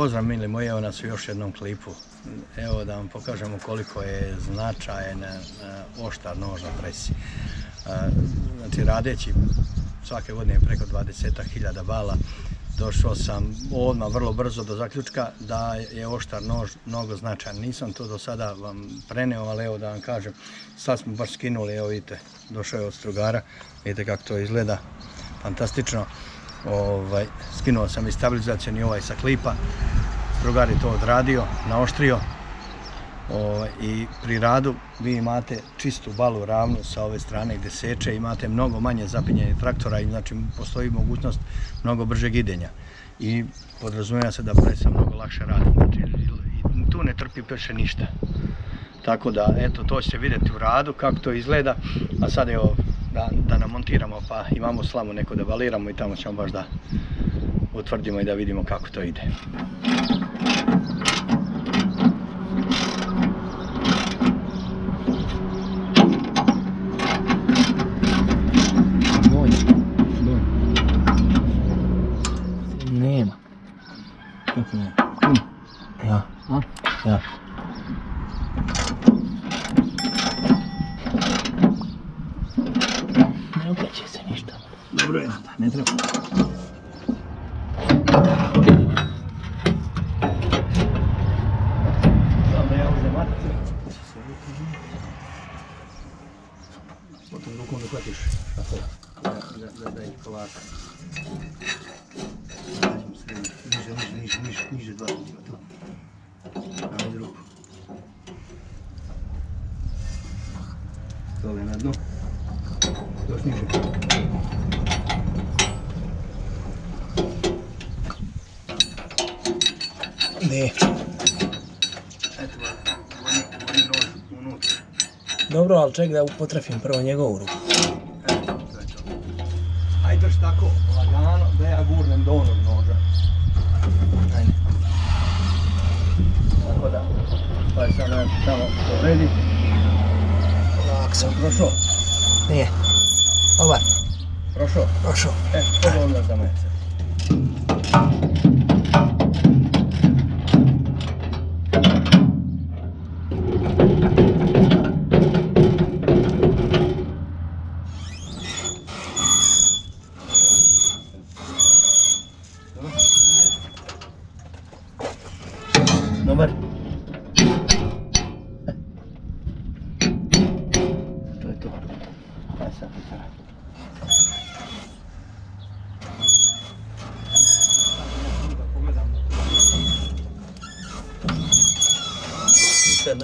Pozdrav mili moji, evo nas u još jednom klipu. Evo da vam pokažemo koliko je značajan e, oštar nož na presi. E, znači radeći svake godine preko 20.000 bala, došao sam odmah vrlo brzo do zaključka da je oštar nož mnogo značajan. Nisam to do sada vam preneo, ali evo da vam kažem, sad smo baš skinuli, evo vidite, došao je od strugara, vidite kako to izgleda, fantastično. Ovaj, skinuo sam i stabilizacijani ovaj sa klipa, strugar je to odradio, naoštrio. Ovaj, i pri radu vi imate čistu balu ravnu sa ove strane gdje seče, imate mnogo manje zapinjenih traktora i znači postoji mogućnost mnogo bržeg idenja. I podrazumijeva se da presa mnogo lakše radi, znači tu ne trpi prše ništa. Tako da, eto, to ćete vidjeti u radu kako to izgleda, a sad evo da, da namontiramo pa imamo slamu neko da baliramo i tamo ćemo baš da utvrdimo i da vidimo kako to ide. Nema. Kako ne? Ja. A? Ja. Ne okreće se ništa. Dobro je, ne treba. Znam da ja uzem matice. Potom rukom da hvatiš tako da, da, da, da ih polako. Još niže. Ne. Dobro, ali ček da upotrefim prvo njegovu ruku. Ajde drž tako, lagano, da ja gurnem do onog noža. Ajde. Tako da, pa je sad tamo poredi. Lak sam. Prošao, Nije. Ovaj, prošao. prošao. E, to onda za mene.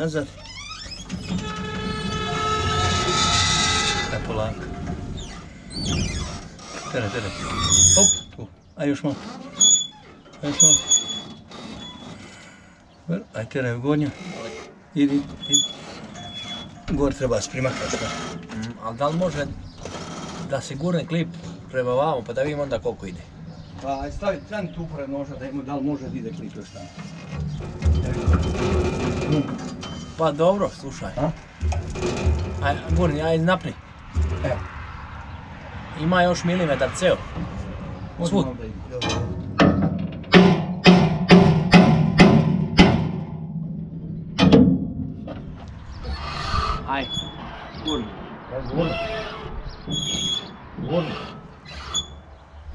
Nazad. Aj polako. Tere, tere. Hop, tu. Aj još malo. Aj još malo. Super, aj tere u gornju. Idi, idi. Gor treba sprimakati. Mm, ali da li može da se gurne klip prema vamo pa da vidimo onda koliko ide? Pa aj stavi tren tu pored noža da ima da li može da ide klip još tamo. Pa dobro, slušaj. A? Aj, gurni, aj napni. Evo. Ima još milimetar ceo. Svud. Aj. Gurni. Gurni. Gurni.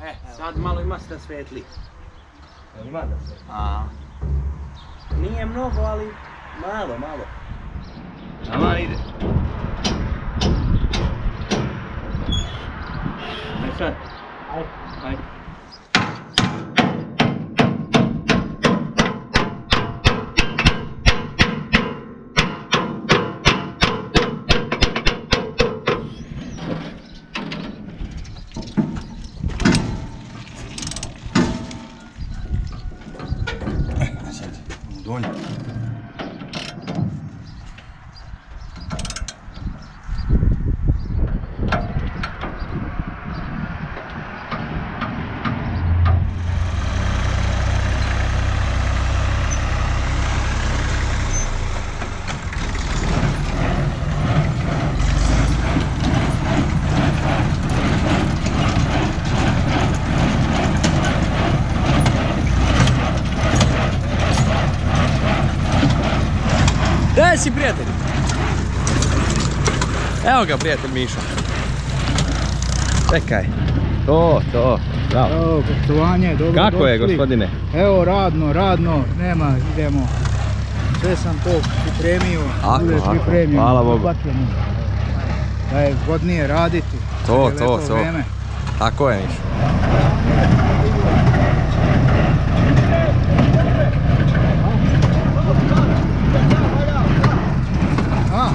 E, sad malo ima se da svetli. Ima da se? A. Nije mnogo, ali malo, malo. Tamo ide. Aj sad. Aj. Aj. Aj, si prijatelj? Evo ga prijatelj Mišo. Čekaj. To, to. Bravo. Evo, poštovanje, dobro Kako je došli. gospodine? Evo, radno, radno, nema, idemo. Sve sam to pripremio, Ako, ako, pripremljeno. hvala Bogu. Da je zgodnije raditi. To, je to, to. vrijeme. Tako je Mišo. A?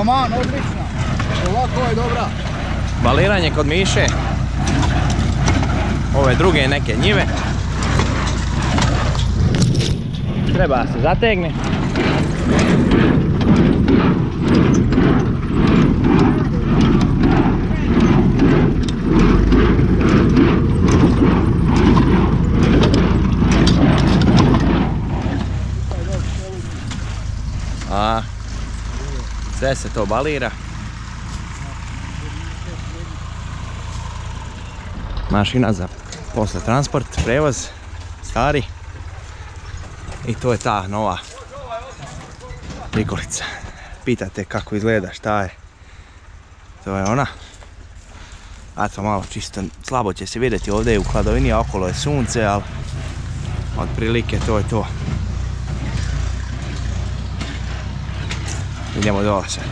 Taman, odlična. Ovako je dobra. Baliranje kod Miše. Ove druge neke njive. Treba se zategne. A, sve se to balira. mašina za posle transport, prevoz, stari. I to je ta nova prikolica. Pitate kako izgleda, šta je. To je ona. A to malo čisto slabo će se vidjeti ovdje je u hladovini, a okolo je sunce, ali otprilike to je to. Idemo dole sad.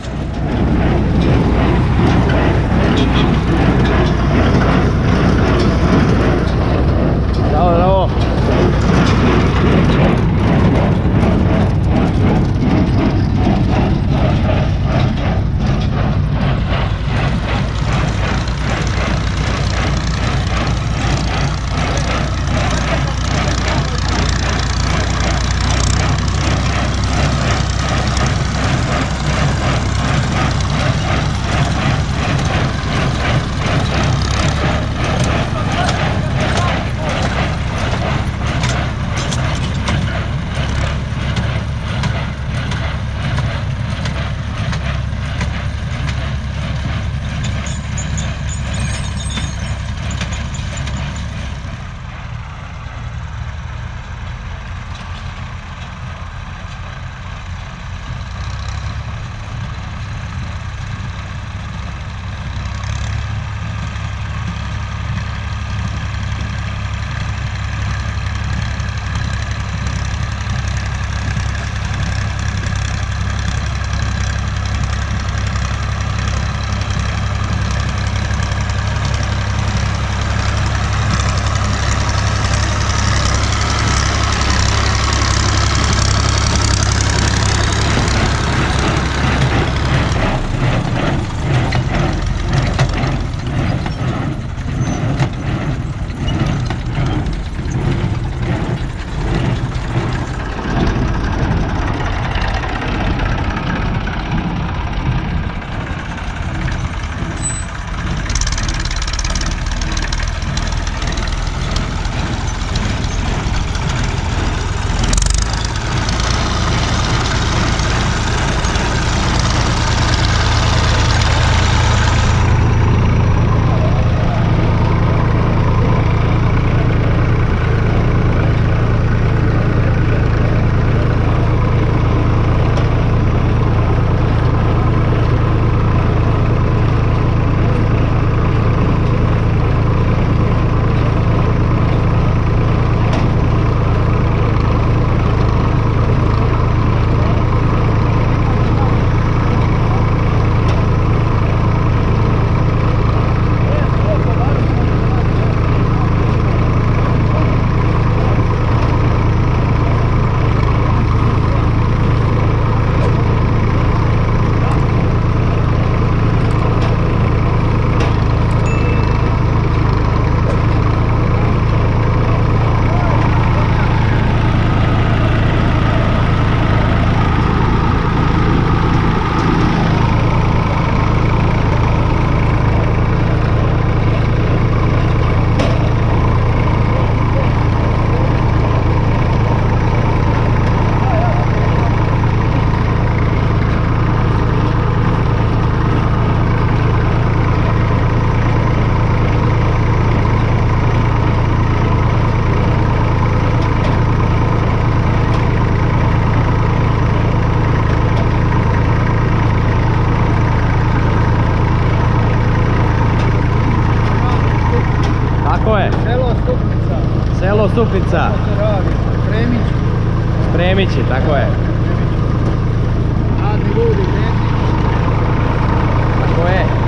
Bravo, bravo. Kako je? Selo Stupica. Selo Stupica. Spremići. Spremići, tako je. Spremići. Radni ljudi, Tako je.